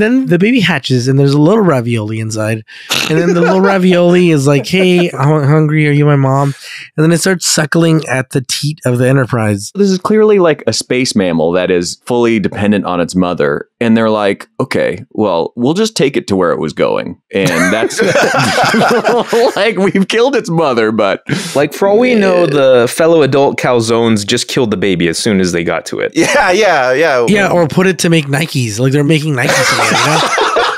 then the baby hatches and there's a little ravioli inside. And then the little ravioli is like, hey, I'm hungry. Are you my mom? And then it starts suckling at the teat of the Enterprise. This is clearly like a space mammal that is fully dependent on its mother. And they're like, okay, well, we'll just take it to where it was going. And that's like, we've killed its mother, but Like for all we know, the fellow adult calzones just killed the baby as soon as they got to it. Yeah, yeah, yeah. Yeah, or put it to make Nikes. Like they're making Nikes. You know?